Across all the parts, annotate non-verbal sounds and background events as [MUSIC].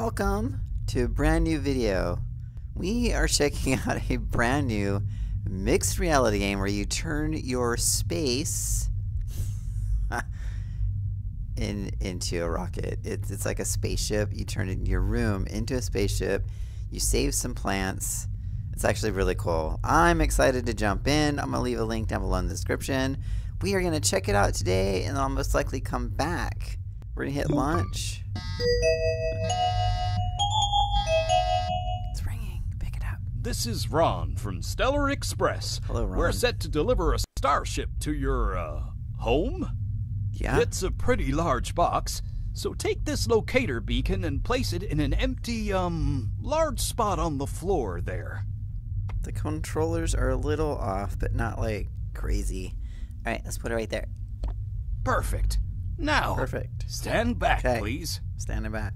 Welcome to a brand new video. We are checking [LAUGHS] out a brand new mixed reality game where you turn your space [LAUGHS] in into a rocket. It's, it's like a spaceship. You turn it, your room into a spaceship. You save some plants. It's actually really cool. I'm excited to jump in. I'm going to leave a link down below in the description. We are going to check it out today and I'll most likely come back. We're to hit launch. It's ringing. Pick it up. This is Ron from Stellar Express. Hello, Ron. We're set to deliver a starship to your, uh, home? Yeah? It's a pretty large box, so take this locator beacon and place it in an empty, um, large spot on the floor there. The controllers are a little off, but not like crazy. Alright, let's put it right there. Perfect. Now, Perfect. stand back, 'Kay. please. Standing back.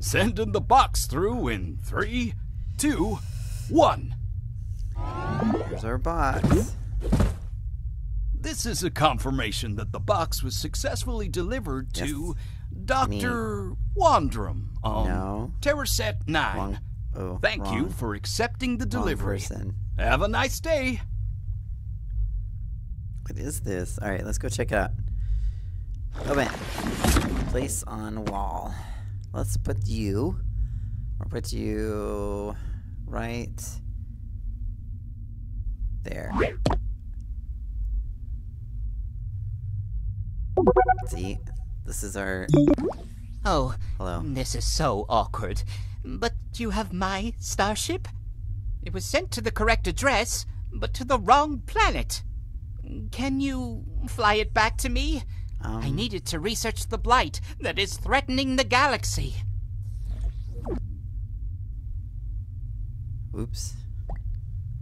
Sending the box through in three, two, one. Here's our box. This is a confirmation that the box was successfully delivered to Dr. Wandrum on No. Terraset 9. Wrong. Oh, Thank you for accepting the delivery. Have a nice day. What is this? Alright, let's go check it out. Open. Place on wall. Let's put you. We'll put you right there. See? This is our. Oh, Hello. this is so awkward. But you have my starship? It was sent to the correct address, but to the wrong planet. Can you fly it back to me? I Um, needed to research the blight that is threatening the galaxy. Oops.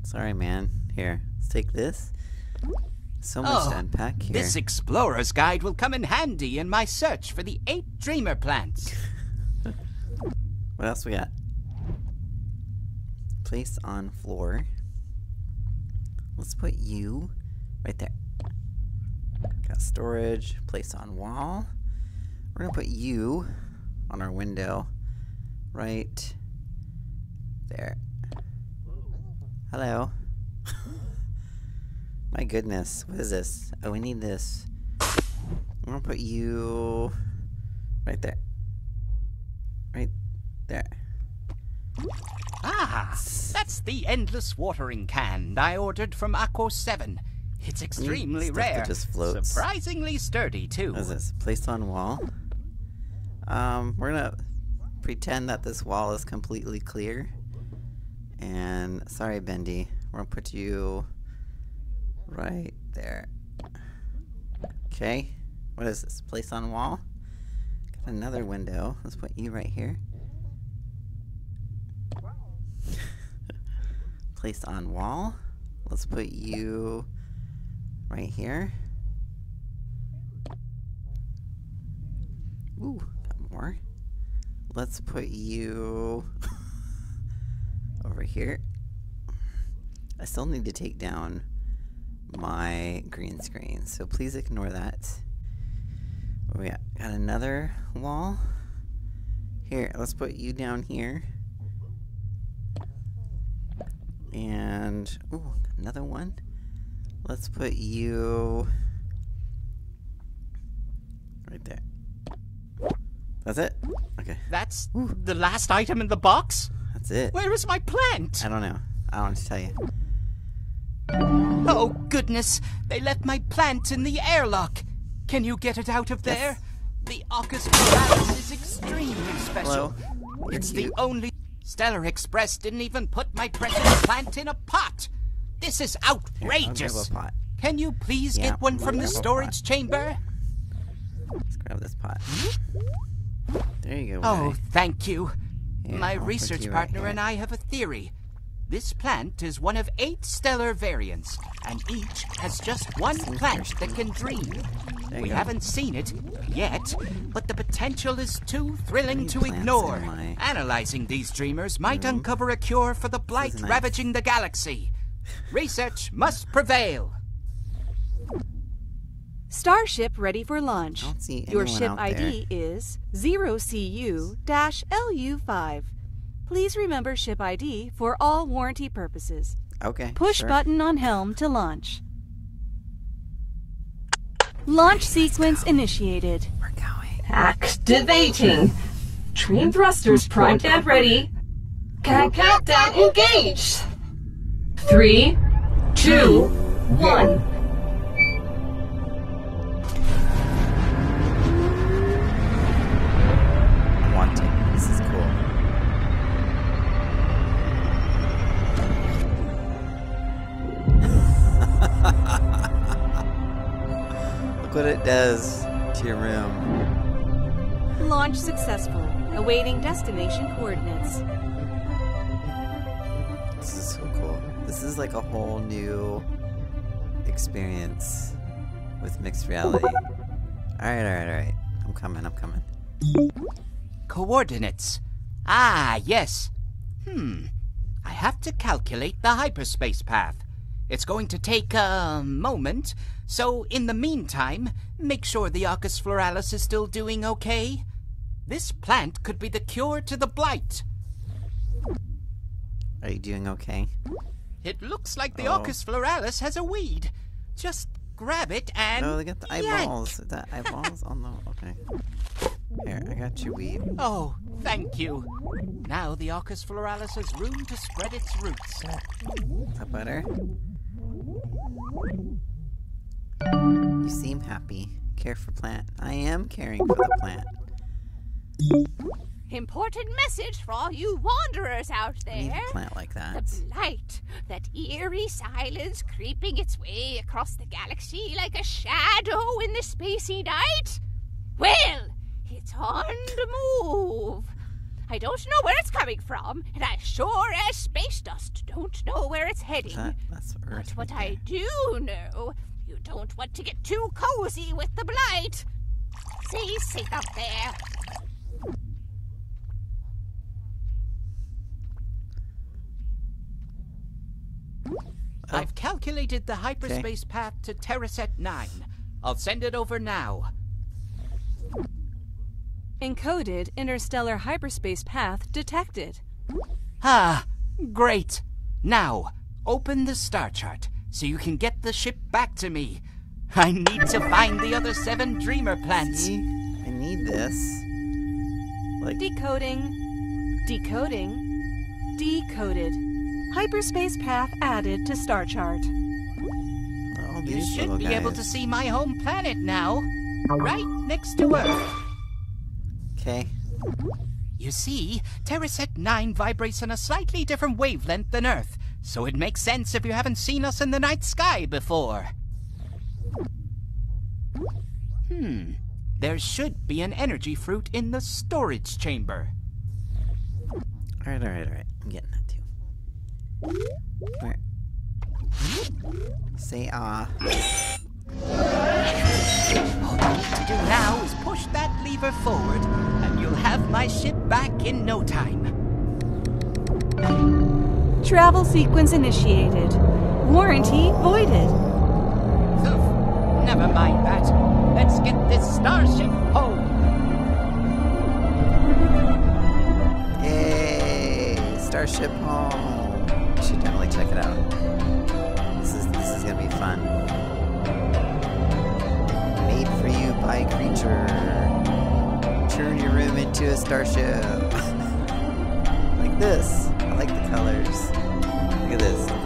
Sorry, man. Here, let's take this. So much to Oh, unpack here. This explorer's guide will come in handy in my search for the eight dreamer plants. [LAUGHS] What else we got? Place on floor. Let's put you right there. Got storage. Place on wall. We're gonna put you on our window. Right there. Hello. [LAUGHS] My goodness, what is this? Oh, we need this. I'm gonna put you right there. Right there. Ah, that's the endless watering can I ordered from Aqua 7. It's extremely stuff that rare. just floats. Surprisingly sturdy, too. What is this? Placed on wall. Um, we're gonna pretend that this wall is completely clear. And sorry, Bendy. We're gonna put you right there. Okay. What is this? Place on wall. Got another window. Let's put you right here. [LAUGHS] Placed on wall. Let's put you right here. Ooh, got more. Let's put you [LAUGHS] over here. I still need to take down my green screen, so please ignore that. Oh, we got? Got another wall. Here, let's put you down here. And, ooh, another one. Let's put you right there. That's it? Okay, That's the last item in the box? that's it. Where is my plant? I don't know. I don't want to tell you. Oh, goodness. They left my plant in the airlock. Can you get it out of there? The Ocus Polaris is extremely special. Hello? It's the only. Stellar Express didn't even put my precious plant in a pot. This is Here, I'll grab outrageous. Can you please Yeah, get one from the a pot. storage chamber? Let's grab this pot. There you go. Oh, Ray. thank you. Here, My research you partner here. and I have a theory. This plant is one of eight stellar variants, and each has just one plant that can dream. We go. haven't seen it yet, but the potential is too thrilling to ignore. Analyzing these dreamers might mm-hmm. uncover a cure for the blight ravaging the galaxy. Research must prevail. Starship ready for launch. I don't see Your ship out ID is 0CU-LU5. Please remember ship ID for all warranty purposes. Okay. Push sure. button on helm to launch. Launch sequence initiated. We're going. Activating. Train thrusters primed and ready. Can countdown engaged. Three, two, one. I. This is cool. [LAUGHS] Look what it does to your room. Launch successful. Awaiting destination coordinates. This is so cool. This is like a whole new experience with mixed reality. Alright, alright, alright. I'm coming, I'm coming. Coordinates. Ah, yes. Hmm. I have to calculate the hyperspace path. It's going to take a moment, so in the meantime, make sure the Arcus floralis is still doing okay. This plant could be the cure to the blight. Are you doing okay? It looks like the Oh. Arcus floralis has a weed. Just grab it and. Oh, they got the yank. eyeballs. The eyeballs? on the. okay. Here, I got your weed. Oh, thank you. Now the Arcus floralis has room to spread its roots. That better? You seem happy. Care for plant. I am caring for the plant. Important message for all you wanderers out there. a plant like that. The blight, that eerie silence creeping its way across the galaxy like a shadow in the spacey night. Well, it's on the move. I don't know where it's coming from, and I sure as space dust don't know where it's heading. That, that's But what I do know, you don't want to get too cozy with the blight. Stay safe out there. I've calculated the hyperspace path to Terraset 9. I'll send it over now. Encoded interstellar hyperspace path detected. Ah, great. Now, open the star chart so you can get the ship back to me. I need to find the other seven dreamer plants. See? I need this. Like, Decoding. Decoding. Decoded. Hyperspace path added to star chart. all You should be guys. able to see my home planet now. Right next to Earth. Okay. You see, Terraset 9 vibrates on a slightly different wavelength than Earth, so it makes sense if you haven't seen us in the night sky before. Hmm. There should be an energy fruit in the storage chamber. Alright, alright, alright. I'm getting that too. Where? Say ah. All you need to do now is push that lever forward, and you'll have my ship back in no time. Travel sequence initiated. Warranty voided. Oof, never mind that. Let's get this starship home. Yay! Starship home. Should definitely check it out. This is this is gonna be fun. Made for you by creature. Turn your room into a starship. [LAUGHS] like this. I like the colors. Look at this.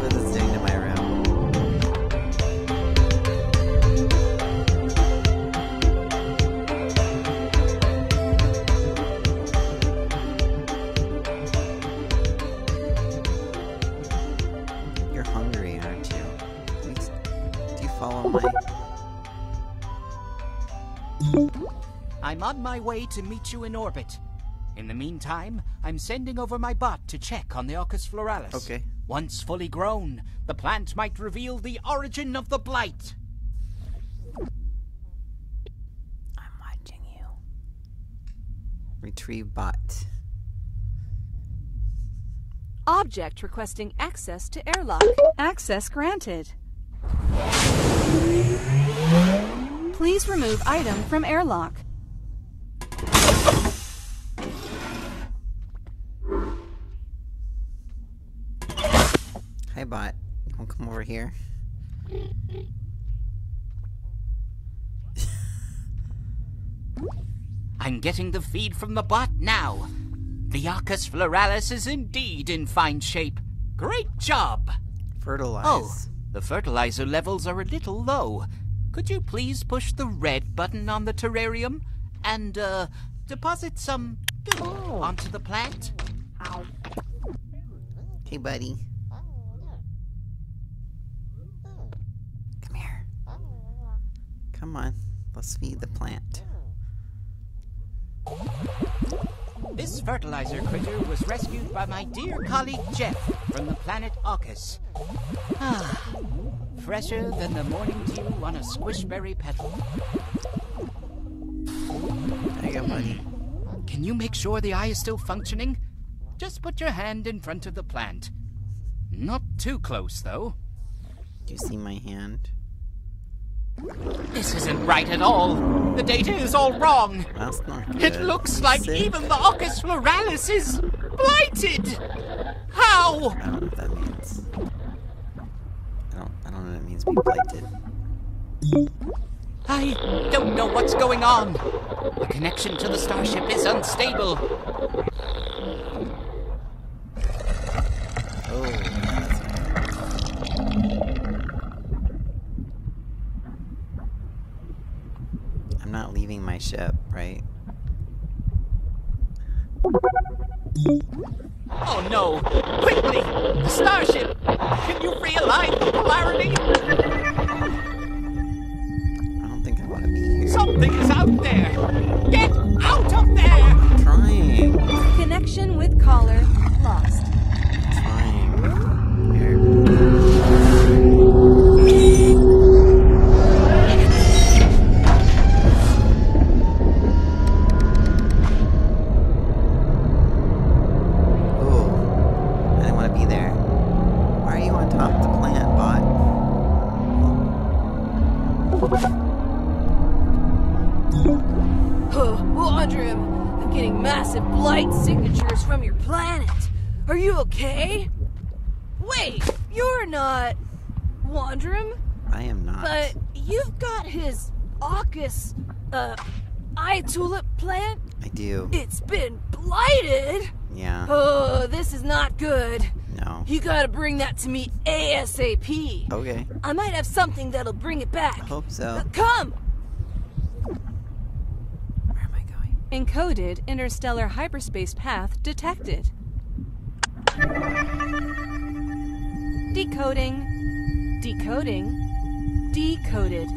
My way to meet you in orbit. In the meantime, I'm sending over my bot to check on the Orcus floralis. Okay. Once fully grown, the plant might reveal the origin of the blight. I'm watching you. Retrieve bot. Object requesting access to airlock. Access granted. Please remove item from airlock. Hi, bot. You wanna come over here? I'm getting the feed from the bot now. The Arcus floralis is indeed in fine shape. Great job! Fertilize. Oh, the fertilizer levels are a little low. Could you please push the red button on the terrarium and, uh, deposit some goo onto the plant? Hey, buddy. Come here. Come on. Let's feed the plant. This fertilizer critter was rescued by my dear colleague Jeff from the planet Arcus. Ah, fresher than the morning dew on a squishberry petal. There you go, buddy. Can you make sure the eye is still functioning? Just put your hand in front of the plant. Not too close, though. Do you see my hand? This isn't right at all. The data is all wrong. That's not good. It looks like Sick. even the Arcus floralis is blighted. How? I don't know what that means. I don't. I don't know what it means. to Be blighted. I don't know what's going on. The connection to the starship is unstable. Oh, that's right. I'm not leaving my ship, right? Oh no! Quickly! The starship! Can you realign the polarity? I don't think I want to be here. Something is out there! Get out of there! I'm trying. Connection with caller lost. Wandrim, I'm getting massive blight signatures from your planet. Are you okay? Wait, you're not Wandrim, I am not. but you've got his Arcus, uh, eye tulip plant. I do. It's been blighted. Yeah. Oh, this is not good. No. You gotta bring that to me ASAP. Okay. I might have something that'll bring it back. I hope so. Uh, come! Where am I going? Encoded interstellar hyperspace path detected. Decoding. Decoding. Decoded.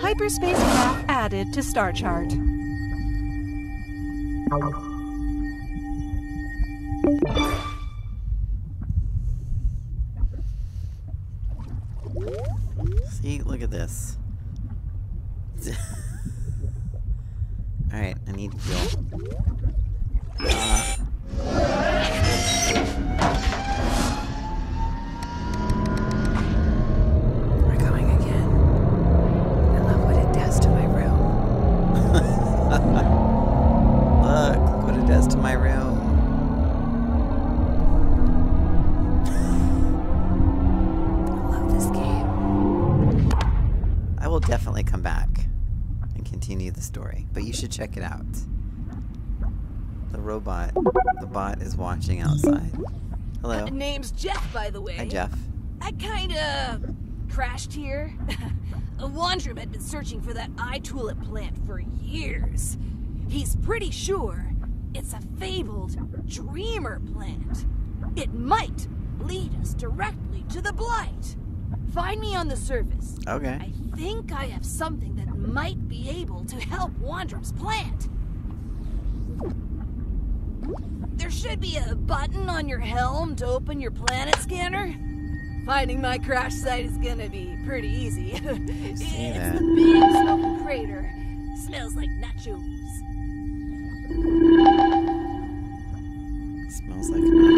Hyperspace path added to star chart. See, look at this. Check it out. The robot, the bot is watching outside. Hello. Uh, name's Jeff, by the way. Hi, Jeff. I kinda crashed here. [LAUGHS] A Wandrim had been searching for that eye tulip plant for years. He's pretty sure it's a fabled dreamer plant. It might lead us directly to the blight. Find me on the surface. Okay. I think I have something that might be able to help Wandrum's plant. There should be a button on your helm to open your planet scanner. Finding my crash site is gonna be pretty easy. [LAUGHS] it's see the that. big smoking crater. Smells like nachos. Smells like nachos.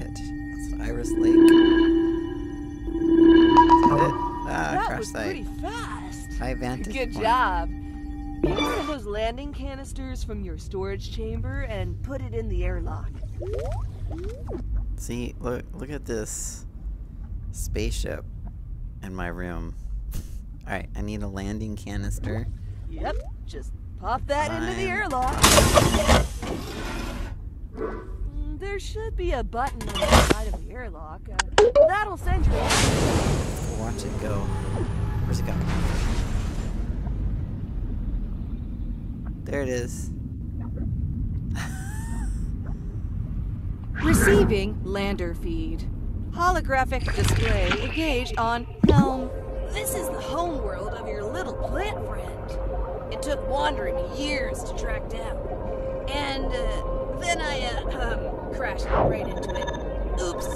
It. That's Iris Lake. Is that it? Ah, that crash was site. pretty fast. High vantage Good point. job. Get one of those landing canisters from your storage chamber and put it in the airlock. See, look, look at this spaceship in my room. All right, I need a landing canister. Yep, just pop that into the airlock. There should be a button on the side of the airlock. Uh, that'll send you. Watch it go. Where's it go? There it is. Receiving lander feed. Holographic display engaged on helm. This is the home world of your little plant friend. It took wandering years to track down. And uh, then I uh, um, crashed right into it. Oops.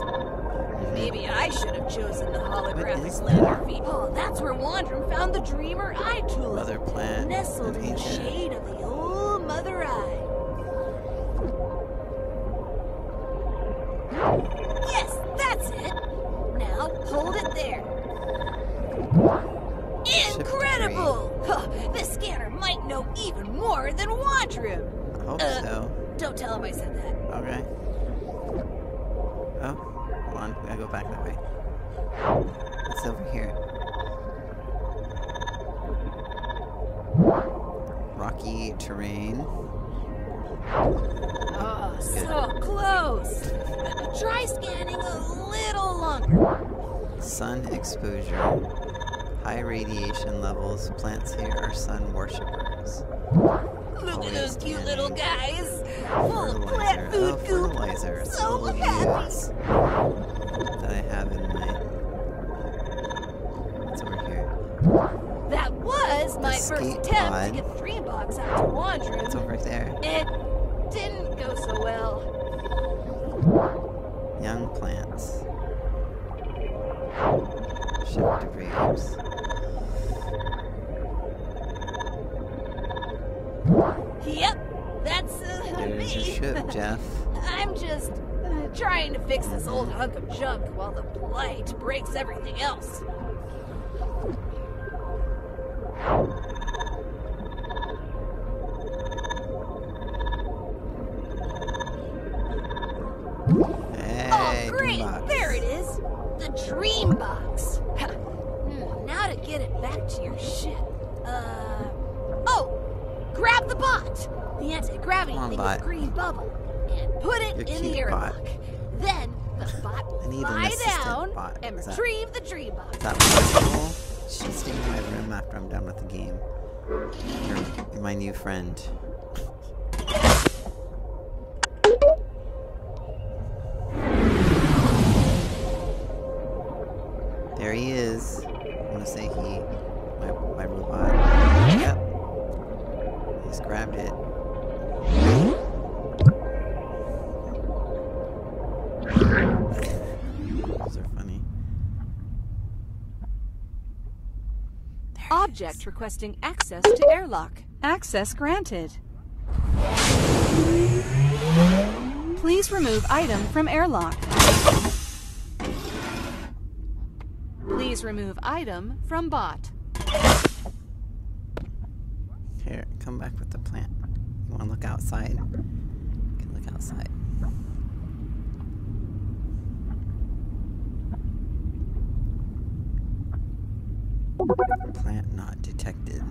Maybe I should have chosen the holographic lander feed. Oh, that's where Wandrum found the dreamer eye tulip. Mother plant. Nestled in the shade of the old mother eye. Rocky terrain. Oh, so close. Try scanning a little longer. Sun exposure. High radiation levels. Plants here are sun worshippers. Look Always at those cute scanning. little guys. Full of plant food Oh, fertilizer. So happy. that I have in my. What's over here? That was my Escape first attempt pod. to get box out to Wandrum. over there? It didn't go so well. Young plants. Shift debris. Yep, that's uh, There's your me. ship, [LAUGHS] Jeff. I'm just uh, trying to fix this old hunk of junk while the blight breaks everything else. After I'm done with the game. You're my new friend. There he is. I want to say he, my, my robot. Yep. He's grabbed it. Object requesting access to airlock. Access granted. Please remove item from airlock. Please remove item from bot. Here, come back with the plant. You want to look outside? You can look outside. Plant not detected.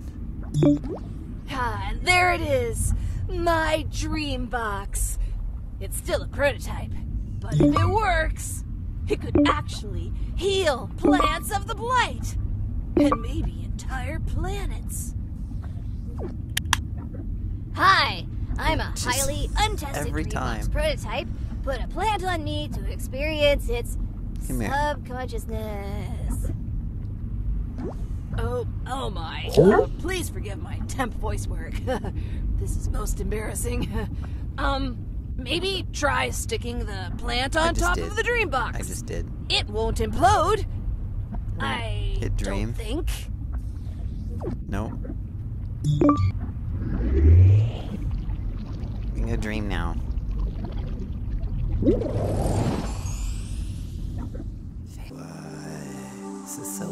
Ah, there it is. My dream box. It's still a prototype, but if it works, it could actually heal plants of the blight. And maybe entire planets. Hi, I'm a Just highly untested every Dreambox time. prototype. Put a plant on me to experience its subconsciousness. Oh, oh my. Uh, please forgive my temp voice work. [LAUGHS] this is most embarrassing. [LAUGHS] um, maybe try sticking the plant on top did. of the dream box. I just did. It won't implode. I Hit dream. don't think. No. We can dream now. What? This is so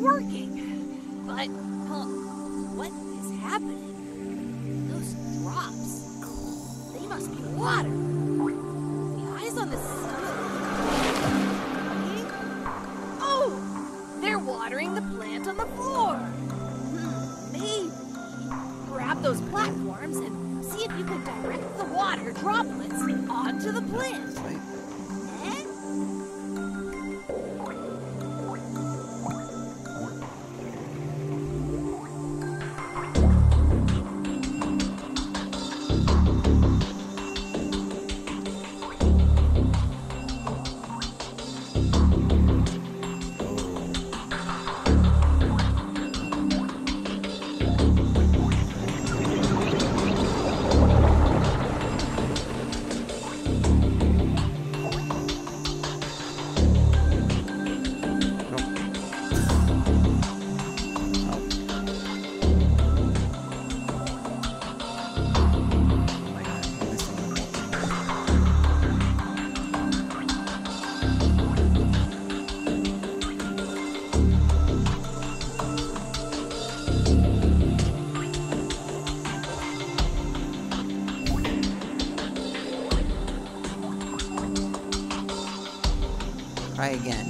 working. But, Try again.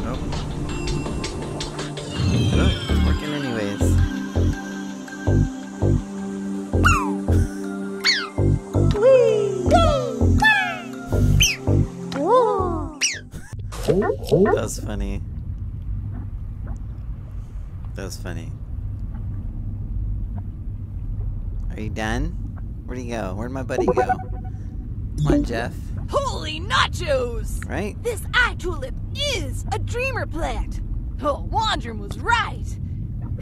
Nope. Nope, it's working anyways. That was funny. That was funny. Are you done? Where'd he go? Where'd my buddy go? Come on, Jeff. Holy nachos! Right? This eye tulip is a dreamer plant. Oh, Wandrum was right.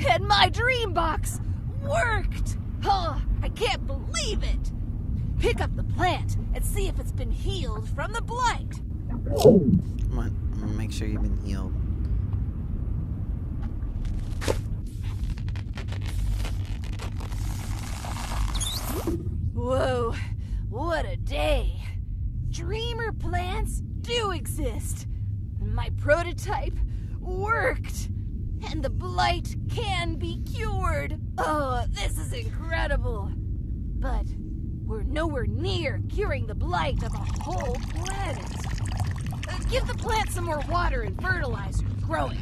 And my dream box worked. Oh, I can't believe it. Pick up the plant and see if it's been healed from the blight. Come on. I'm gonna make sure you've been healed. Whoa, what a day. Dreamer plants do exist. And my prototype worked. And the blight can be cured. Oh, this is incredible. But we're nowhere near curing the blight of a whole planet. Uh, give the plant some more water and fertilizer. Grow it.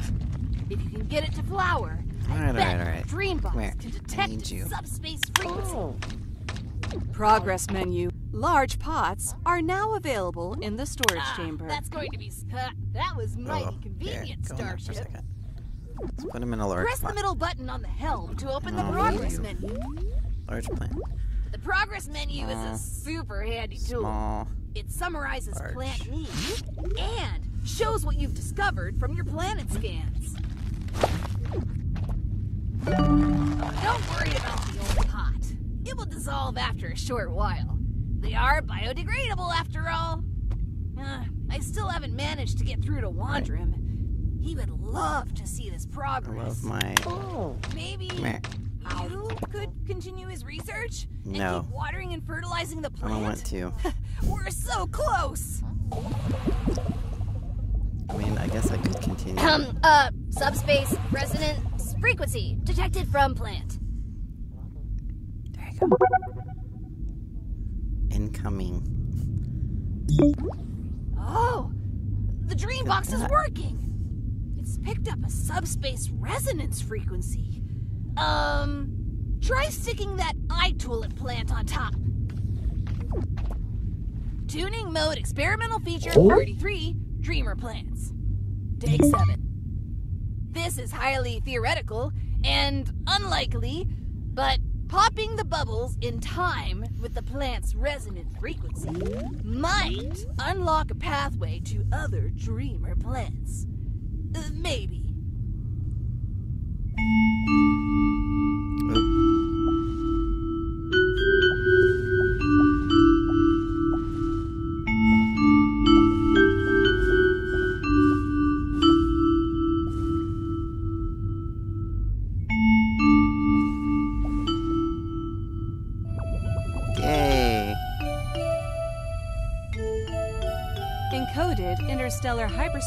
If you can get it to flower, I Alright, bet alright, alright. Dreambox Come can detect need its you. subspace frequency. Progress menu. Large pots are now available in the storage Ah, chamber. That's going to be. Uh, that was mighty Oh, convenient, here, go in for a Starship. second. Let's put him in a large Press the middle button on the helm to open the Oh, progress you. menu. Large plant. The progress menu is Uh, a super handy tool. Small. It summarizes large. plant needs and shows what you've discovered from your planet scans. Don't worry about the old pot. It will dissolve after a short while. They are biodegradable after all. Uh, I still haven't managed to get through to Wandrim. He would love to see this progress. I progress. love my. Maybe Come here. you could continue his research and No. keep watering and fertilizing the plant? I don't want to. [LAUGHS] We're so close. I mean, I guess I could continue. Um, uh, subspace resonance frequency detected from plant. There you go. Incoming. Oh, the dream box is working. It's picked up a subspace resonance frequency. Um, try sticking that eye tulip plant on top. Tuning mode experimental feature 33 Dreamer plants. Take 7. This is highly theoretical and unlikely, but popping the bubbles in time with the plant's resonant frequency might unlock a pathway to other dreamer plants. Uh, maybe.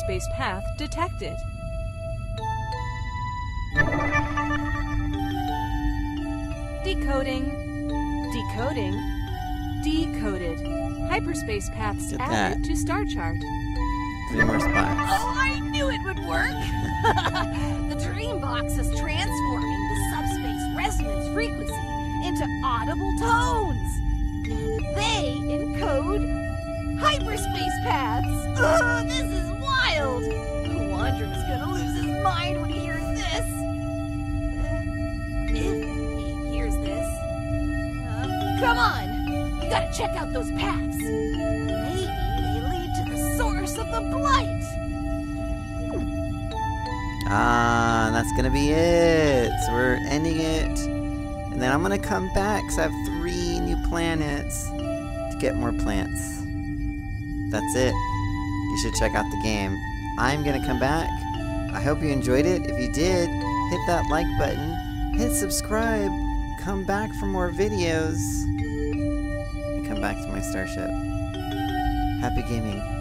Interstellar hyperspace path detected. Decoding. Decoding. Decoded. Hyperspace paths Get added that. to star chart. Three more spots. Oh, I knew it would work! [LAUGHS] the dream box is transforming the subspace resonance frequency into audible tones. They encode hyperspace paths. Ugh, [LAUGHS] this is wild! Wandrum's gonna lose his mind when he hears this. If he hears this. Uh, come on! You gotta check out those paths. Maybe they lead to the source of the blight. Ah, that's gonna be it. So we're ending it. And then I'm gonna come back because I have three new planets to get more plants. That's it. You should check out the game. I'm gonna come back. I hope you enjoyed it. If you did, hit that like button, hit subscribe, come back for more videos, and come back to my starship. Happy gaming.